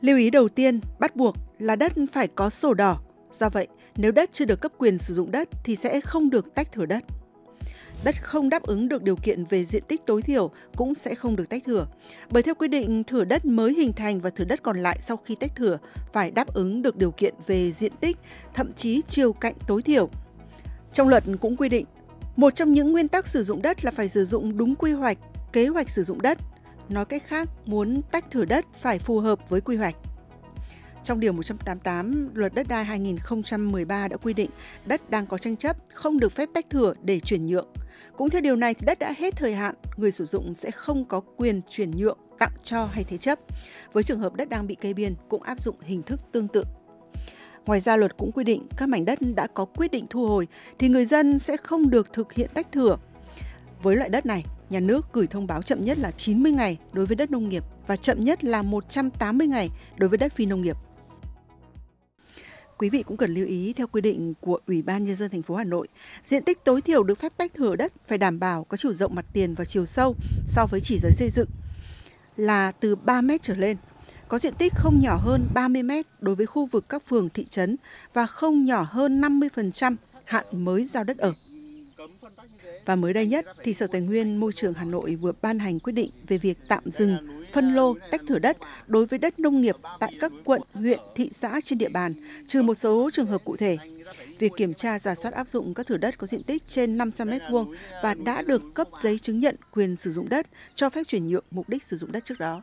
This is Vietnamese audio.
Lưu ý đầu tiên, bắt buộc là đất phải có sổ đỏ. Do vậy, nếu đất chưa được cấp quyền sử dụng đất thì sẽ không được tách thửa đất. Đất không đáp ứng được điều kiện về diện tích tối thiểu cũng sẽ không được tách thửa. Bởi theo quy định, thửa đất mới hình thành và thửa đất còn lại sau khi tách thửa phải đáp ứng được điều kiện về diện tích, thậm chí chiều cạnh tối thiểu. Trong luật cũng quy định, một trong những nguyên tắc sử dụng đất là phải sử dụng đúng quy hoạch, kế hoạch sử dụng đất. Nói cách khác, muốn tách thửa đất phải phù hợp với quy hoạch. Trong Điều 188, Luật Đất đai 2013 đã quy định đất đang có tranh chấp không được phép tách thửa để chuyển nhượng. Cũng theo điều này thì đất đã hết thời hạn, người sử dụng sẽ không có quyền chuyển nhượng, tặng cho hay thế chấp. Với trường hợp đất đang bị kê biên cũng áp dụng hình thức tương tự. Ngoài ra luật cũng quy định các mảnh đất đã có quyết định thu hồi thì người dân sẽ không được thực hiện tách thửa. Với loại đất này, nhà nước gửi thông báo chậm nhất là 90 ngày đối với đất nông nghiệp và chậm nhất là 180 ngày đối với đất phi nông nghiệp. Quý vị cũng cần lưu ý theo quy định của Ủy ban nhân dân thành phố Hà Nội, diện tích tối thiểu được phép tách thửa đất phải đảm bảo có chiều rộng mặt tiền và chiều sâu so với chỉ giới xây dựng là từ 3 mét trở lên. Có diện tích không nhỏ hơn 30 mét đối với khu vực các phường thị trấn và không nhỏ hơn 50% hạn mới giao đất ở. Và mới đây nhất thì Sở Tài nguyên Môi trường Hà Nội vừa ban hành quyết định về việc tạm dừng phân lô tách thửa đất đối với đất nông nghiệp tại các quận, huyện, thị xã trên địa bàn, trừ một số trường hợp cụ thể. Việc kiểm tra giả soát áp dụng các thửa đất có diện tích trên 500 m2 và đã được cấp giấy chứng nhận quyền sử dụng đất cho phép chuyển nhượng mục đích sử dụng đất trước đó.